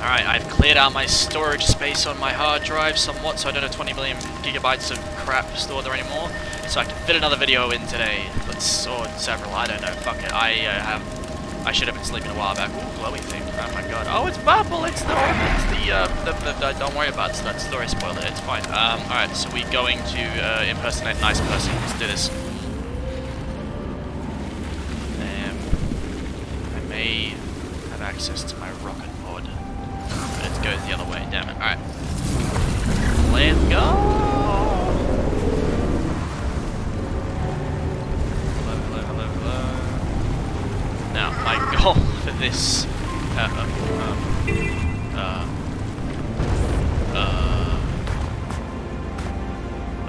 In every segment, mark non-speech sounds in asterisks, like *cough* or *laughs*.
Alright, I've cleared out my storage space on my hard drive somewhat, so I don't have 20 million gigabytes of crap stored there anymore. So I can fit another video in today. Let's, or several, I don't know, fuck it. I uh, have, I should have been sleeping a while back. Ooh, glowing thing, oh my god. Oh, it's purple, it's the, it's the, uh, the, the, the don't worry about it, that story spoiler, it's fine. Um, alright, so we're going to uh, impersonate nice person. Let's do this. Um, I may have access to my rocket. But goes the other way, damn it. Alright. Let's go! Now, my goal *laughs* for this... Uh, uh, uh, uh,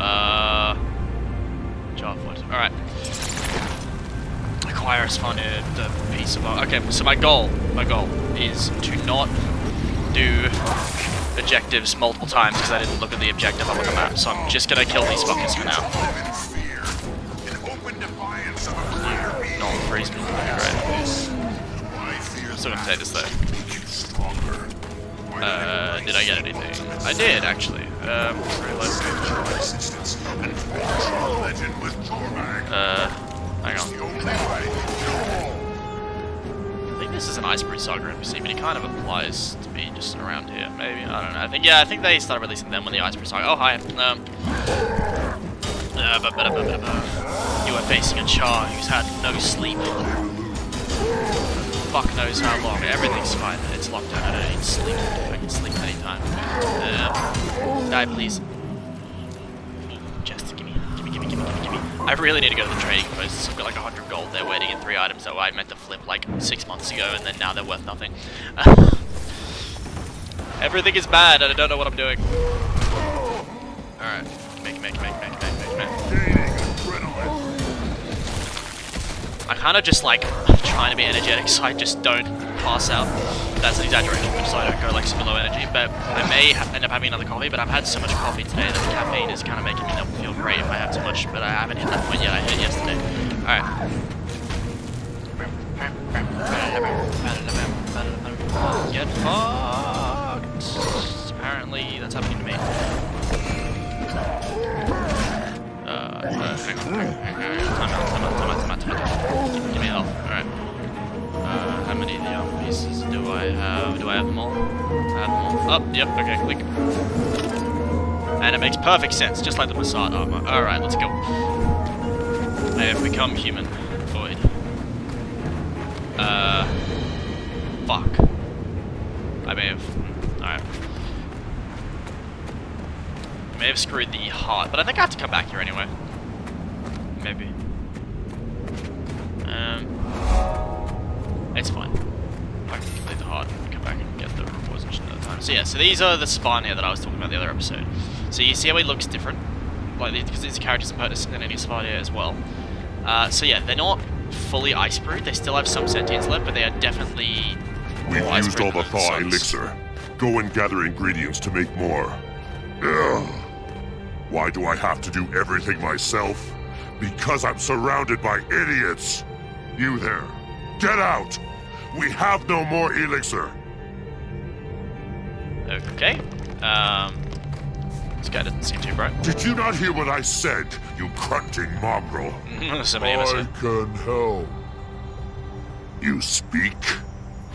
uh, Jarfoot. Alright. Acquire a funded a piece of... Okay, so my goal, my goal is to not do objectives multiple times because I didn't look at the objective on the map, so I'm just gonna kill these fuckers for now. No, freeze me. Great. Still gonna take this though. Uh, did I get anything? I did, actually. Um. Uh, hang on. This is an Icebrood Saga NPC, but it kind of applies to be just around here. Maybe, I don't know. I think, yeah, I think they started releasing them when the Icebrood Saga. Oh, hi. Um, uh. You are facing a Charr who's had no sleep. Fuck knows how long. Everything's fine. It's locked down. I don't need sleep. I can sleep anytime. Uh, die, please. Gimme, gimme, gimme, gimme. I really need to go to the trading post. I've got like 100 gold there waiting in three items that I meant to flip like six months ago, and then now they're worth nothing. *laughs* Everything is bad, and I don't know what I'm doing. Alright. Make, make, make, make, make, make, make. I kind of just like *laughs* trying to be energetic so I just don't pass out. That's an exaggeration, so I don't go like super low energy. But I may end up having another coffee, but I've had so much coffee today that the caffeine is kind of making me not feel great if I have too much. But I haven't hit that point yet. I hit it yesterday. Alright. Get fucked. Apparently, that's happening to me. Uh, uh, hang on, hang on, hang on. Time out, time out, time out, time out, time out. Give me health. Alright. Uh, how many of the armor pieces do I have? Do I have them all? I have them all. Oh, yep, okay, click. And it makes perfect sense, just like the Mossad armor. Alright, let's go. I have become human. Void. Uh. Fuck. I may have. Alright. I may have screwed the heart, but I think I have to come back here anyway. Maybe. It's fine. I can complete the heart and come back and get the rewards and shit another time. So yeah, so these are the Svanir that I was talking about the other episode. So you see how he looks different? Like, because these characters in any Svanir as well. Uh, so yeah, they're not fully Icebrood. They still have some sentience left, but they are definitely We've used all the thaw suns. elixir. Go and gather ingredients to make more. Ugh. Why do I have to do everything myself? Because I'm surrounded by idiots. You there, get out! We have no more elixir. Okay. Um, this guy doesn't seem too bright. Did you not hear what I said, you grunting mongrel? *laughs* Somebody I can help. You speak?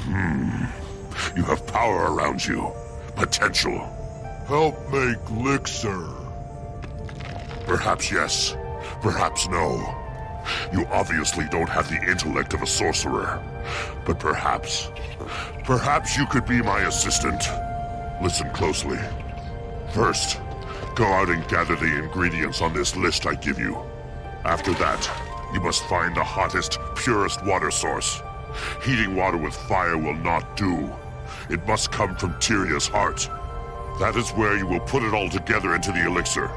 Hmm. You have power around you. Potential. Help make elixir. Perhaps yes. Perhaps no. You obviously don't have the intellect of a sorcerer. But perhaps... Perhaps you could be my assistant. Listen closely. First, go out and gather the ingredients on this list I give you. After that, you must find the hottest, purest water source. Heating water with fire will not do. It must come from Tyria's heart. That is where you will put it all together into the elixir.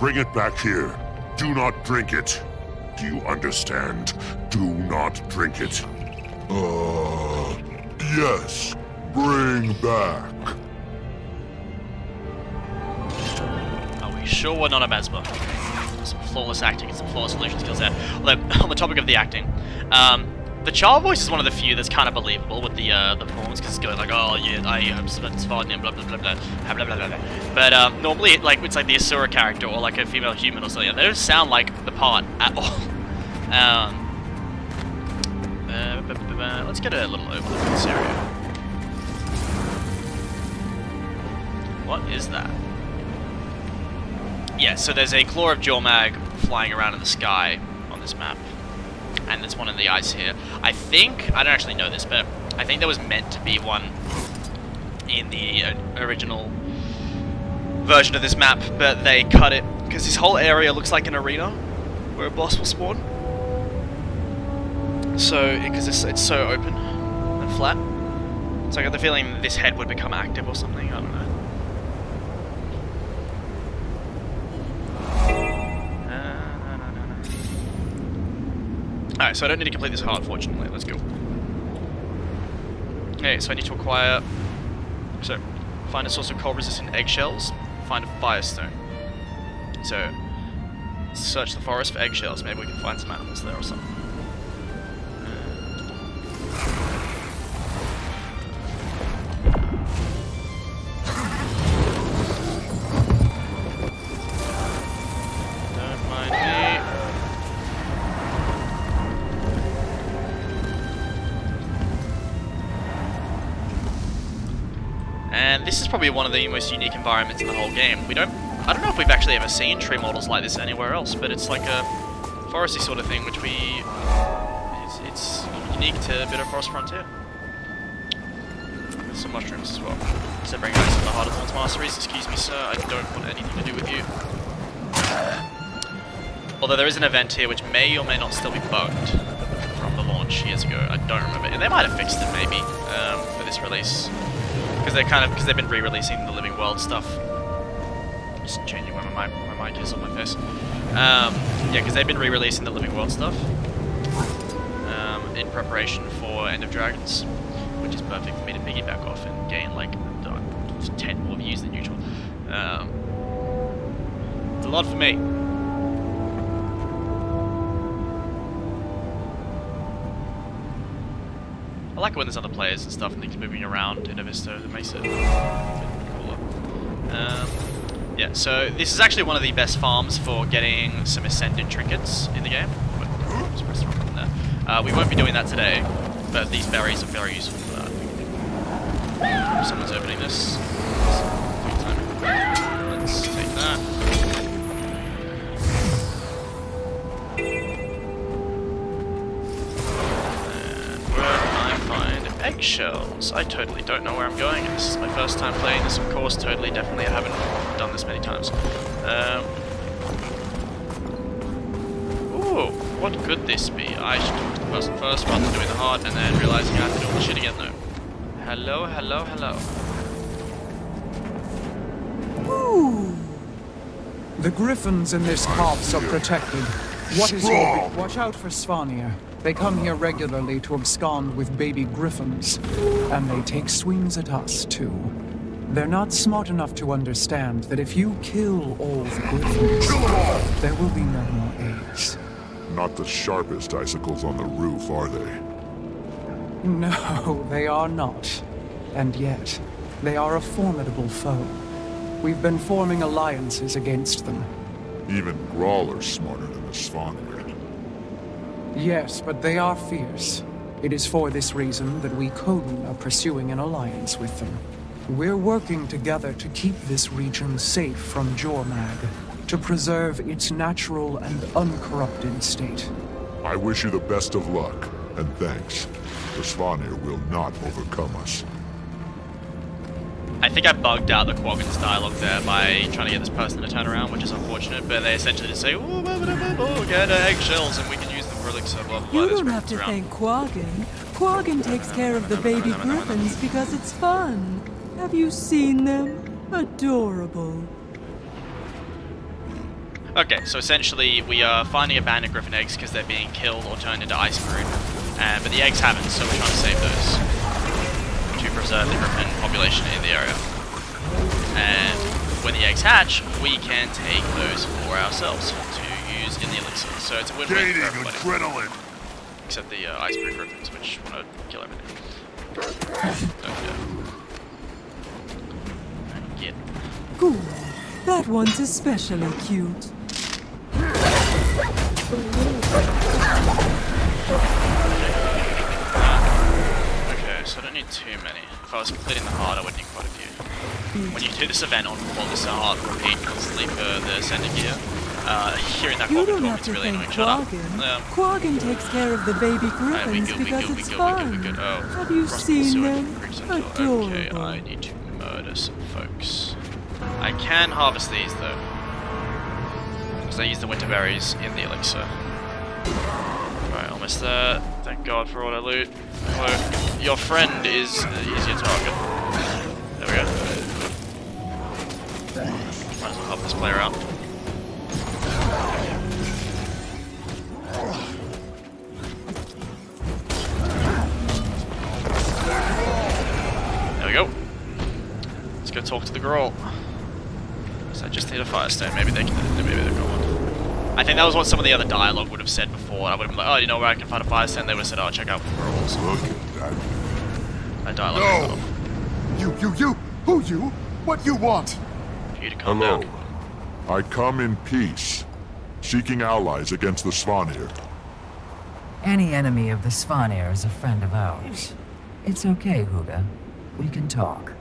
Bring it back here. Do not drink it. Do you understand? Do not drink it. Uh, yes. Bring back. Are we sure we're not a Mesmer? Some flawless acting some flawless solution skills there. Although, *laughs* on the topic of the acting, um, the child voice is one of the few that's kind of believable with the uh, the performance because it's going like, oh yeah, I am Svarnian, blah blah blah blah blah blah blah blah. But um, normally, like it's like the Asura character or like a female human or something. They don't sound like the part at all. *laughs* um, uh, let's get a little overlook of this area. What is that? Yeah, so there's a Claw of Jormag flying around in the sky on this map. And there's one in the ice here. I think, I don't actually know this, but I think there was meant to be one in the uh, original version of this map, but they cut it because this whole area looks like an arena where a boss will spawn. So, because it's, it's so open and flat. So I got the feeling this head would become active or something, I don't know. Alright, so I don't need to complete this hard, fortunately. Let's go. Okay, so I need to acquire... So, find a source of cold-resistant eggshells, find a firestone. So, search the forest for eggshells. Maybe we can find some animals there or something. Probably one of the most unique environments in the whole game. We don't, I don't know if we've actually ever seen tree models like this anywhere else, but it's like a foresty sort of thing, which we, it's, it's unique to Bitterfrost Frontier. With some mushrooms as well. So bring guys to the Heart of Thorns Masteries. Excuse me, sir, I don't want anything to do with you. Although there is an event here which may or may not still be bugged from the launch years ago. I don't remember. And they might have fixed it maybe um, for this release because they're kind of because they've been re-releasing the Living World stuff. Just changing where my my mic is on my face. Um, yeah, because they've been re-releasing the Living World stuff um, in preparation for End of Dragons, which is perfect for me to piggyback off and gain like 10 more views than usual. Um, it's a lot for me. I like when there's other players and stuff and things moving around in a Vista. It makes it cooler. Um, yeah, so this is actually one of the best farms for getting some Ascendant trinkets in the game. Uh, we won't be doing that today, but these berries are very useful for that. Someone's opening this. Eggshells. I totally don't know where I'm going. This is my first time playing this, of course. Totally, definitely. I haven't done this many times. Um, ooh, what could this be? I should talk to the person first rather than doing the heart and then realizing I have to do all the shit again though. Hello, hello, hello. Ooh. The griffins in this copse are protected. What is your... Watch out for Svanir. They come here regularly to abscond with baby griffins, and they take swings at us, too. They're not smart enough to understand that if you kill all the griffins, there will be no more eggs. Not the sharpest icicles on the roof, are they? No, they are not. And yet, they are a formidable foe. We've been forming alliances against them. Even Grawl are smarter than the Svanir. Yes, but they are fierce. It is for this reason that we Kodan are pursuing an alliance with them. We're working together to keep this region safe from Jormag, to preserve its natural and uncorrupted state. I wish you the best of luck, and thanks. The Svanir will not overcome us. I think I bugged out the Quaggan's dialogue there by trying to get this person to turn around, which is unfortunate, but they essentially just say, oh, get eggshells and we can use them for elixir, blah, blah, You don't have to around. thank Quaggan. Quaggan takes care of the baby griffins because it's fun. Have you seen them? Adorable. Okay, so essentially we are finding abandoned griffin eggs because they're being killed or turned into ice brood. Uh, but the eggs haven't, so we're trying to save those to preserve the griffin population in the area. And when the eggs hatch, we can take those for ourselves to in the elixir. So it's a win-win for everybody. adrenaline. except the uh, Icebrood griffins, which want to kill everything. Don't Get. Cool. That one's especially cute. Okay, so I don't need too many. If I was completing the hard, I would need quite a few. When you do this event on well, this hard repeat constantly for the ascended gear, uh, hearing that You don't have to really thank annoying. Shut up. Quaggan. Um, Quaggan takes care of the baby griffins we because we it's good, we good, we fun. good. Oh, Have you seen them? central. Okay, I need to murder some folks. I can harvest these though. Because I use the winter berries in the elixir. Right, almost there. Thank God for all that loot. Hello. Your friend is, is your target. There we go. Might as well help this player out. Go talk to the Grawl. So I just need a firestone. Maybe they can. Maybe they've got one. I think that was what some of the other dialogue would have said before. I would have been like, oh, you know where I can find a firestone? They would have said, oh, check out Grawls. Look at that. That dialogue No! off. You, you, you! Who you? What you want? For you to calm Hello. down. I come in peace, seeking allies against the Svanir. Any enemy of the Svanir is a friend of ours. It's okay, Huga. We can talk.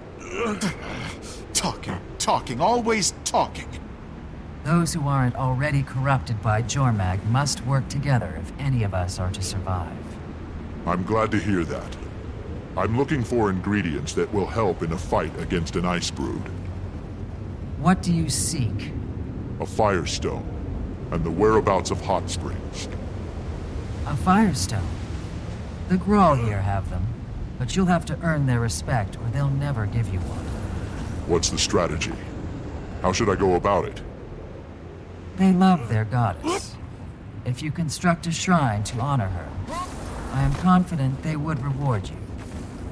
Talking, talking, always talking. Those who aren't already corrupted by Jormag must work together if any of us are to survive. I'm glad to hear that. I'm looking for ingredients that will help in a fight against an ice brood. What do you seek? A firestone, and the whereabouts of hot springs. A firestone. The Grawl here have them, but you'll have to earn their respect or they'll never give you one. What's the strategy? How should I go about it? They love their goddess. If you construct a shrine to honor her, I am confident they would reward you.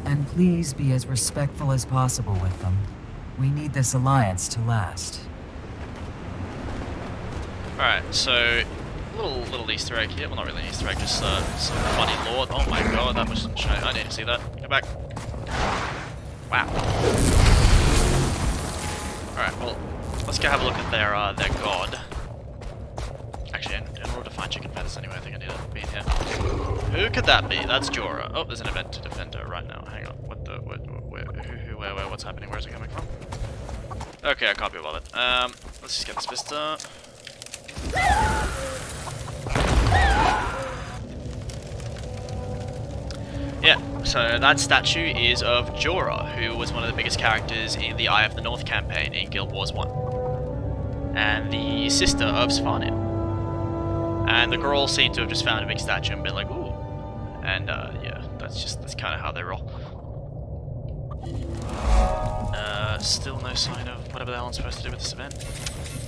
And please be as respectful as possible with them. We need this alliance to last. Alright, so little little Easter egg here. Well, not really an Easter egg, just uh, some funny lore. Oh my god, that was show. I to see that. Go back. Wow. Alright, well, let's go have a look at their uh, their god. Actually, in, in order to find chicken feathers anyway, I think I need to be in here. Who could that be? That's Jora. Oh, there's an event to defend her right now. Hang on. What the? What? Where? Who? Where? Where? What's happening? Where's it coming from? Okay, I can't be bothered. Um, let's just get this vista. Yeah, so that statue is of Jora, who was one of the biggest characters in the Eye of the North campaign in Guild Wars 1. And the sister of Svanir. And the Grawl seemed to have just found a big statue and been like, ooh. And uh, yeah, that's just, that's kind of how they roll. Uh, still no sign of whatever the hell I'm supposed to do with this event.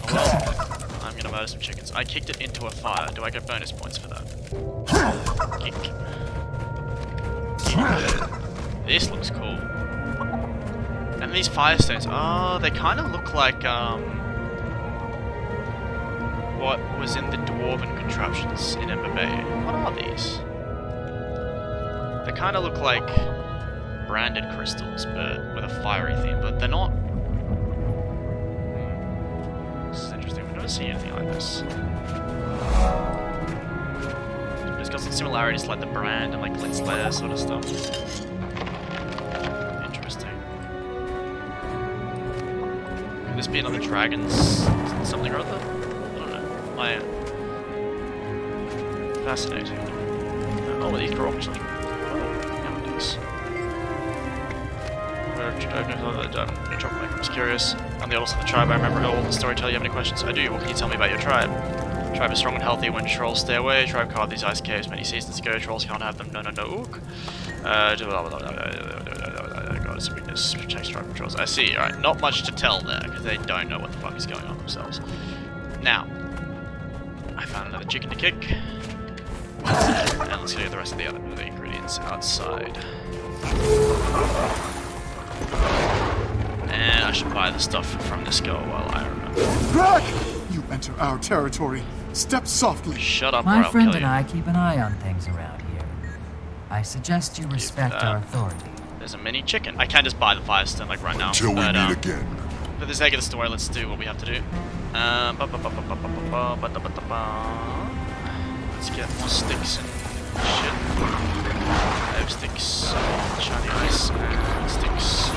Oh well, *laughs* I'm gonna murder some chickens. I kicked it into a fire. Do I get bonus points for that? Kick. This looks cool. And these firestones, oh, they kind of look like, um, what was in the dwarven contraptions in Ember Bay. What are these? They kind of look like branded crystals, but with a fiery theme, but they're not. Hmm. This is interesting. We've never seen anything like this. Similarities like the brand and like Glint's Lair sort of stuff. Interesting. Could this be another dragon's something or other? I don't know. I uh, Fascinating. Oh, these all children. Oh, nowadays. I'm just curious. I'm the oldest of the tribe. I remember all the story. Tell you have any questions? I do. What can you tell me about your tribe? Tribe is strong and healthy when trolls stay away. Tribe carved these ice caves many seasons ago. Trolls can't have them. No, no, no. Ook. Uh, God, it's weakness. Protects tribe from trolls. I see. Alright, not much to tell there because they don't know what the fuck is going on themselves. Now, I found another chicken to kick. And let's get the rest of the other the ingredients outside. And I should buy the stuff from this Grawl while I remember. Greg! enter our territory. Step softly. Shut up, My friend and I keep an eye on things around here. I suggest you respect our authority. There's a mini chicken. I can't just buy the fire stone like right now. Until but, we meet again. For the sake of the story, let's do what we have to do. Let's get more sticks and shit. I have sticks, shiny ice, and sticks.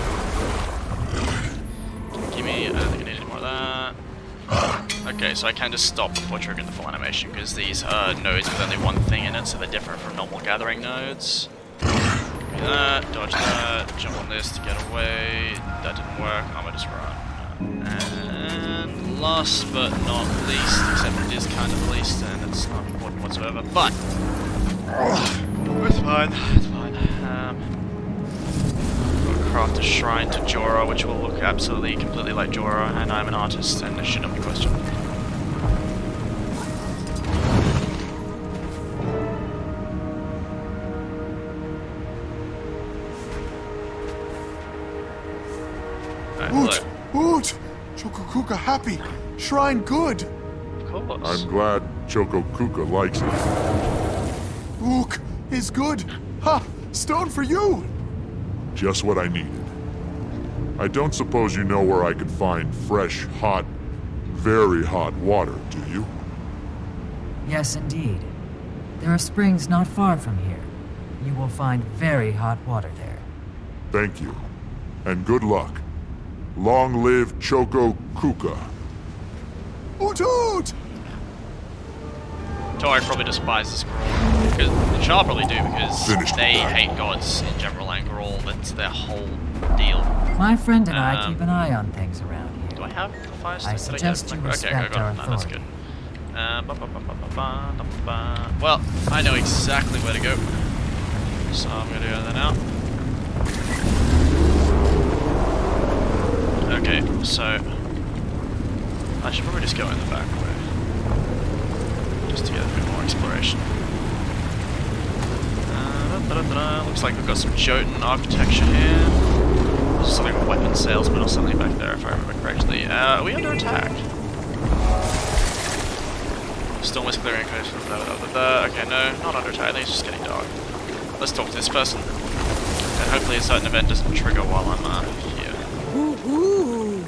Give me, I don't think I need any more of that. Okay, so I can just stop before triggering the full animation because these are nodes with only one thing in it, so they're different from normal gathering nodes. That, dodge that, jump on this to get away. That didn't work. I'm gonna just run. And last but not least, except it is kind of least and it's not important whatsoever, but it's fine. It's fine. Craft a shrine to Jora, which will look absolutely completely like Jora, and I'm an artist, and there should not be question. Uh, Alright, Woot! Chokocooka happy. Shrine good. Of course. I'm glad Chokocooka likes it. Ook is good. Ha! Stone for you. Just what I needed. I don't suppose you know where I could find fresh, hot, very hot water, do you? Yes, indeed. There are springs not far from here. You will find very hot water there. Thank you. And good luck. Long live Choco Kuka. Oot oot! Tori probably despises Grawl. Because Charr probably do because Finish the they hate gods in general and Grawl. That's their whole deal. My friend and I Um, keep an eye on things around Do. I have the fire stick? I Did get suggest it? you okay, respect I got our it. No, that's good. Uh, ba- ba- ba. Well, I know exactly where to go. So I'm gonna go there now. Okay, so I should probably just go in the back way. Just to get a bit more exploration. Uh, da-da-da-da. Looks like we've got some Jotun architecture here. There's something like a weapon salesman or something back there, if I remember correctly. Uh, are we under attack? Storm is clearing coast from da, da, da, da. Okay, no, not under attack. I think it's just getting dark. Let's talk to this person. And hopefully a certain event doesn't trigger while I'm uh, here. Ooh,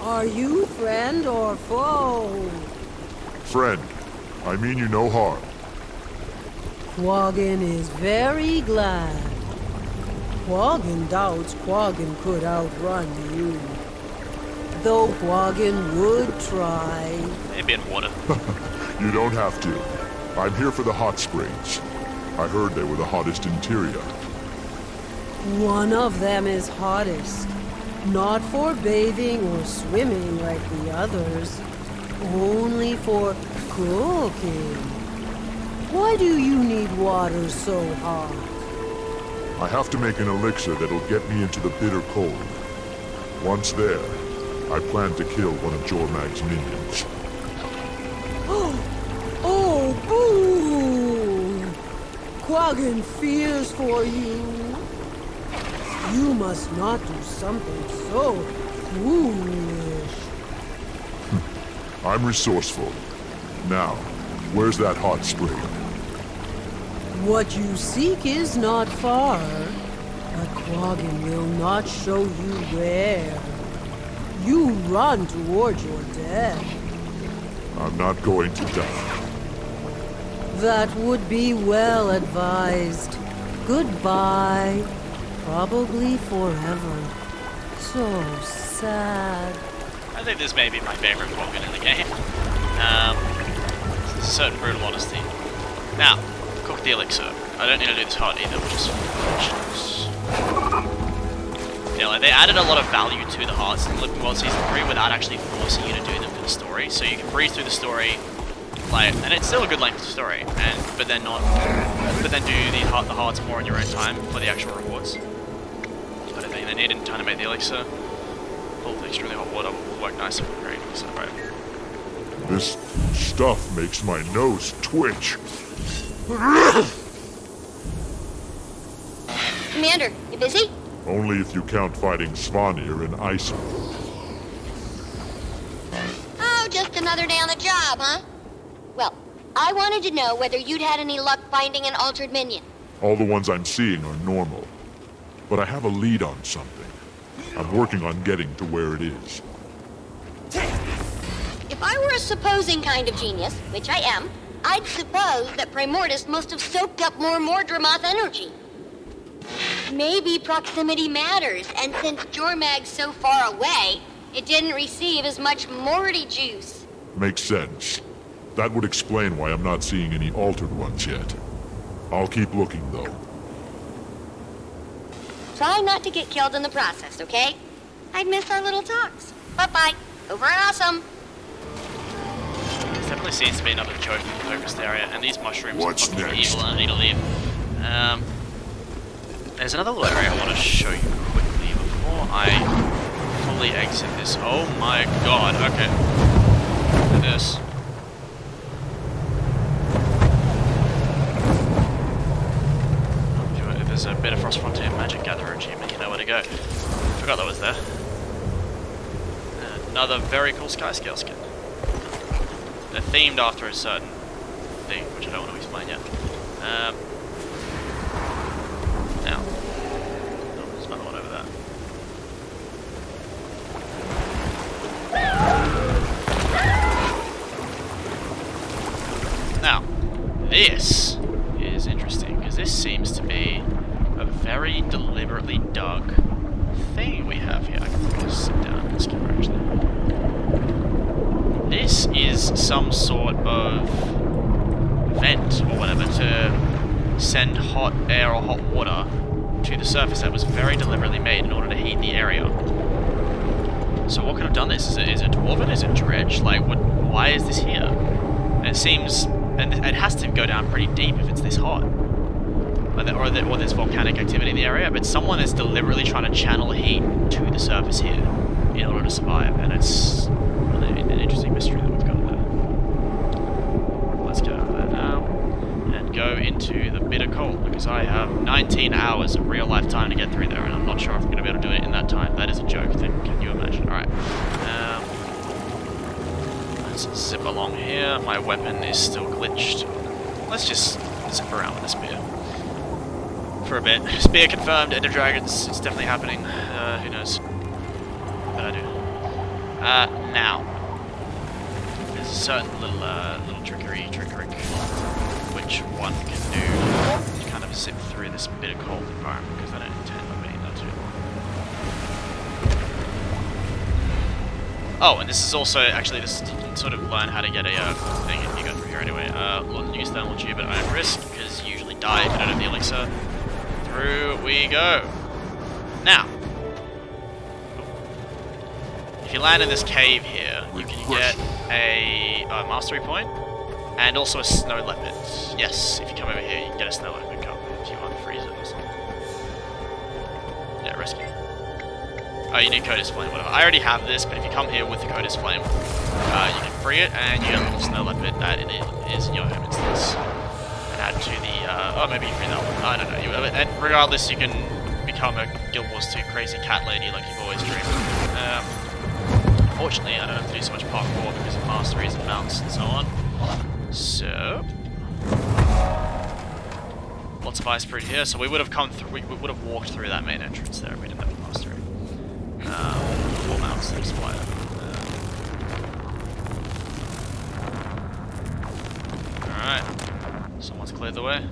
Are you friend or foe? Friend, I mean you no harm. Quaggan is very glad. Quaggan doubts Quaggan could outrun you. Though Quaggan would try. Maybe in water. *laughs* You don't have to. I'm here for the hot springs. I heard they were the hottest in Tyria. One of them is hottest. Not for bathing or swimming like the others. Only for cooking. Why do you need water so hot? I have to make an elixir that'll get me into the bitter cold. Once there, I plan to kill one of Jormag's minions. *gasps* Oh, boo! Quaggan fears for you. You must not do something so foolish. Hmm. I'm resourceful. Now, where's that hot spring? What you seek is not far, but Quaggan will not show you where. You run toward your death. I'm not going to die. That would be well advised. Goodbye. Probably forever. So sad. I think this may be my favorite Quaggan in the game. Um, there's a certain brutal honesty. Now, cook the elixir. I don't need to do this hard either, which is fortunate. Yeah, like they added a lot of value to the hearts in Living World Season 3 without actually forcing you to do them for the story. So you can breeze through the story, like, and it's still a good length story, and but then not, but then do the heart, the hearts more in your own time for the actual rewards. I think they needed time to make the elixir. All the extremely hot water will work nicely for creating so right. This stuff makes my nose twitch. Commander, you busy? Only if you count fighting Svanir and Isil. Oh, just another day on the job, huh? Well, I wanted to know whether you'd had any luck finding an altered minion. All the ones I'm seeing are normal. But I have a lead on something. I'm working on getting to where it is. If I were a supposing kind of genius, which I am, I'd suppose that Primordus must have soaked up more Mordremoth energy. Maybe proximity matters, and since Jormag's so far away, it didn't receive as much Morty juice. Makes sense. That would explain why I'm not seeing any altered ones yet. I'll keep looking, though. Try not to get killed in the process, okay? I'd miss our little talks. Bye-bye. Over and awesome. Definitely seems to be another joke in the focused area, and these mushrooms What's are fucking next? evil and I need to leave. Um, there's another little area I want to show you quickly before I fully exit this. Oh my god, okay. Look at this. If If there's a Bitterfrost Frontier Magic Gatherer achievement, you know where to go. Forgot that was there. Another very cool Sky Scale skin. They're themed after a certain thing, which I don't want to explain yet. Um, now, oh, there's another one over there. Now, this is interesting because this seems to be a very deliberately dug thing we have here. I can probably just sit down and skip actually. This is some sort of vent or whatever to send hot air or hot water to the surface that was very deliberately made in order to heat the area. So what could have done this? Is it, is it dwarven? Is it dredge? Like, what? why is this here? And it seems, and it has to go down pretty deep if it's this hot. Or, the, or, the, or there's volcanic activity in the area, but someone is deliberately trying to channel heat to the surface here in order to survive, and it's really an interesting mystery that we've got there. Let's get out of there now and go into the bitter cold because I have 19 hours of real life time to get through there, and I'm not sure if I'm going to be able to do it in that time. That is a joke. Then can you imagine? All right. Um, let's zip along here. My weapon is still glitched. Let's just zip around with the spear for a bit. Spear confirmed. Ender dragons. It's definitely happening. Uh, who knows? But I do. Uh, now. There's a certain little, uh, little trickery, trickery, which one can do to kind of zip through this bit of cold environment, because I don't intend on being there too long. Oh, and this is also, actually, this you can sort of learn how to get a uh, thing if you go through here anyway. Uh, use thermal tube at own risk, because you usually die if you don't have the elixir. Through we go. Now, if you land in this cave here, you can get a, uh mastery point and also a snow leopard. Yes, if you come over here, you can get a snow leopard if you unfreeze it or something. Yeah, rescue. Oh, you need Koda's Flame, whatever. I already have this, but if you come here with the Koda's Flame, uh, you can free it and you get a little snow leopard that it is in your home instance. And add to the, uh, oh, maybe you free that one. I don't know. You, and regardless, you can become a Guild Wars 2 crazy cat lady like you've always dreamed. Um, Fortunately, I don't have to do so much parkour because of masteries and mounts and so on. So, lots of Icebrood here. So we would have come through. We would have walked through that main entrance there if we didn't have a through. Um, four mounts that supply Alright. Someone's cleared the way.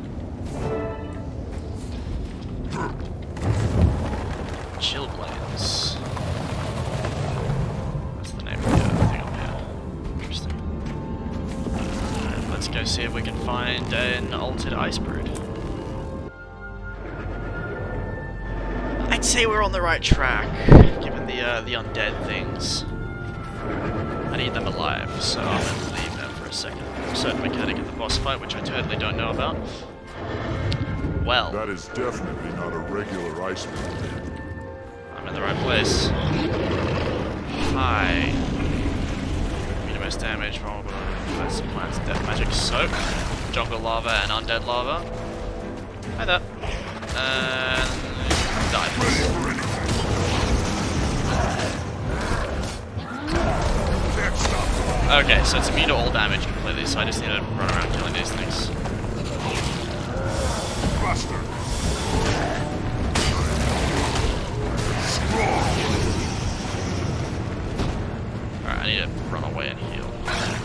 I'd say we're on the right track, given the uh, the undead things. I need them alive, so I'm gonna leave that for a second. A certain mechanic in the boss fight which I totally don't know about. Well, That is definitely not a regular ice mountain. I'm in the right place. Hi. Minimum damage, vulnerable, plants, plants, death magic, soak, jungle lava, and undead lava. Hi there. And die. Okay, so it's immune to all damage completely, so I just need to run around killing these things. Alright, I need to run away and heal.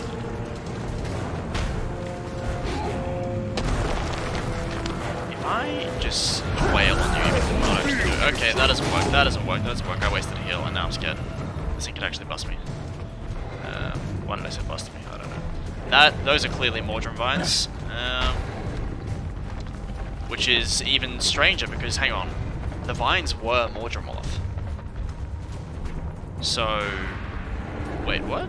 I just wail on you, even it. Okay, that doesn't work. That doesn't work. That doesn't work. I wasted a heal, and now I'm scared. This thing could actually bust me. Um, why did I say bust me? I don't know. That those are clearly Mordrem vines, um, which is even stranger because hang on, the vines were Mordremoth. So, wait, what?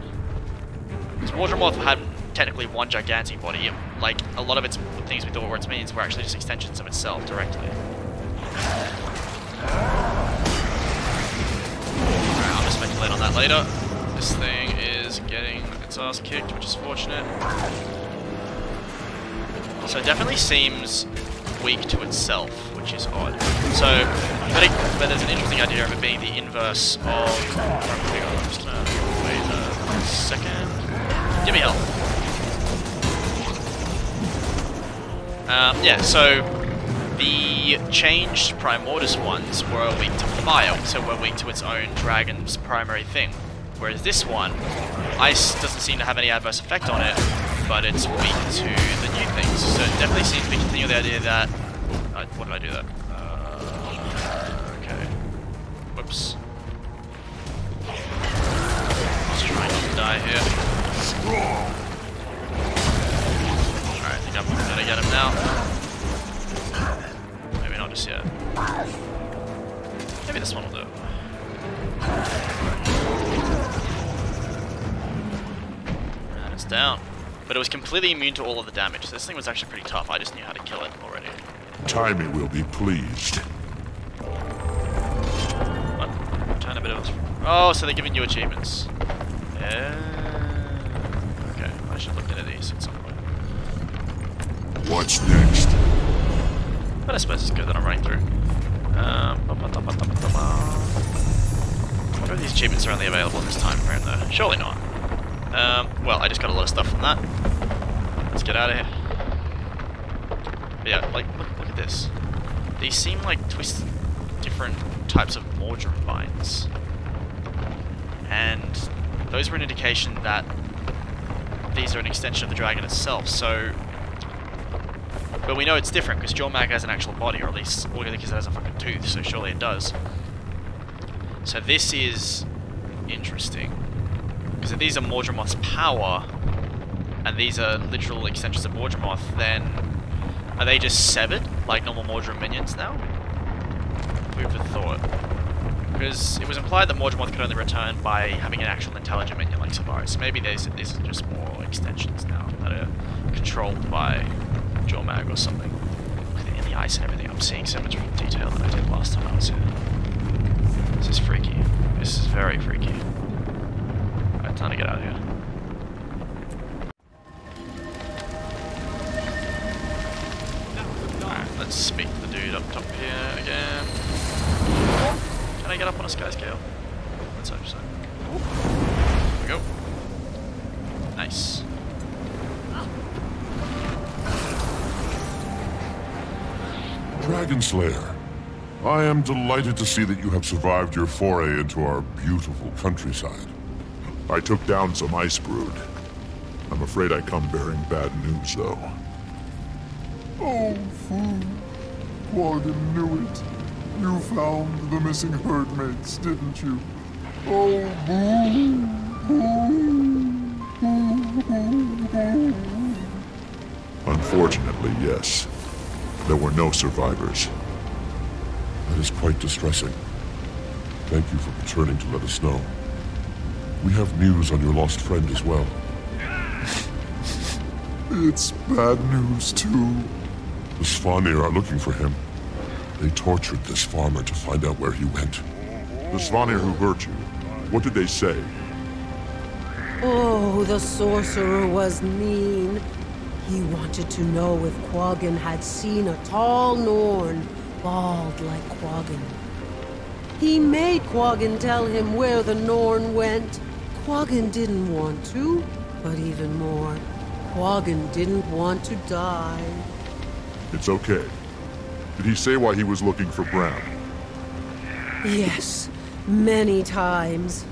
Because Mordremoth had technically one gigantic body. Like a lot of its things we thought were its minions were actually just extensions of itself directly. I'll just speculate on that later. This thing is getting its ass kicked, which is fortunate. So it definitely seems weak to itself, which is odd. So, but, it, but there's an interesting idea of it being the inverse of... I'm just gonna wait a second. Give me health. Um, yeah, so the changed Primordus ones were weak to fire, so were weak to its own dragon's primary thing. Whereas this one, ice doesn't seem to have any adverse effect on it, but it's weak to the new things. So it definitely seems to be continuing the idea that... Uh, what did I do that? Uh, okay. Whoops. Let's try to die here. I think I'm gonna get him now. Maybe not just yet. Maybe this one will do. And it's down. But it was completely immune to all of the damage. So this thing was actually pretty tough. I just knew how to kill it already. Taimi will be pleased. What? Turn a bit of. Oh, so they're giving you achievements. Yeah. Okay, I should look into these at some point. What's next? But I suppose it's good that I'm running through. Um, -ba. I these achievements are only available this time frame though. Surely not. Um, well, I just got a lot of stuff from that. Let's get out of here. But yeah, like, look, look at this. These seem like twisted, different types of Mordrem vines. And those were an indication that these are an extension of the dragon itself, so... But we know it's different, because Jormag has an actual body, or at least, it has a fucking tooth, so surely it does. So this is interesting. Because if these are Mordremoth's power, and these are literal extensions of Mordremoth, then are they just severed, like normal Mordrem minions now? Would have thought? Because it was implied that Mordremoth could only return by having an actual intelligent minion like Savaris. So maybe these, these are just more extensions now that are controlled by Jormag or something. At the, ice and everything. I'm seeing so much more detail than I did last time I was here. This is freaky. This is very freaky. Alright, time to get out of here. Alright, let's speak to the dude up top here again. Can I get up on a sky Slayer, I am delighted to see that you have survived your foray into our beautiful countryside. I took down some ice brood. I'm afraid I come bearing bad news, though. Oh, fool. Quaggan knew it. You found the missing herdmates, didn't you? Oh, boo, boo, boo, boo. Unfortunately, yes. There were no survivors. That is quite distressing. Thank you for returning to let us know. We have news on your lost friend as well. *laughs* It's bad news, too. The Svanir are looking for him. They tortured this farmer to find out where he went. The Svanir who hurt you, what did they say? Oh, the sorcerer was mean. He wanted to know if Quaggan had seen a tall Norn, bald like Quaggan. He made Quaggan tell him where the Norn went. Quaggan didn't want to, but even more, Quaggan didn't want to die. It's okay. Did he say why he was looking for Brown? Yes, many times.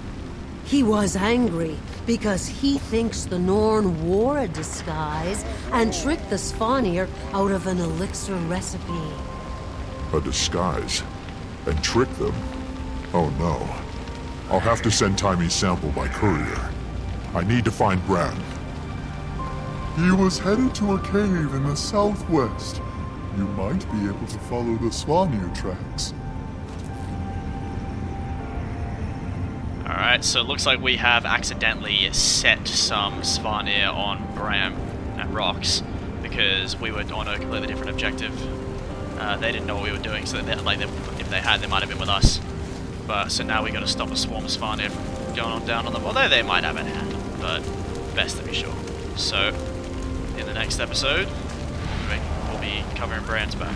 He was angry because he thinks the Norn wore a disguise and tricked the Svanir out of an elixir recipe. A disguise? And trick them? Oh no. I'll have to send Taimi's sample by courier. I need to find Braham. He was headed to a cave in the southwest. You might be able to follow the Svanir tracks. Alright, so it looks like we have accidentally set some Svanir on Braham and Rox because we were on a completely different objective. Uh, they didn't know what we were doing, so they, like they, if they had, they might have been with us. But so now we got to stop a swarm of Svanir from going on down on them. Although they might have a hand, but best to be sure. So in the next episode, we'll be covering Braham's back.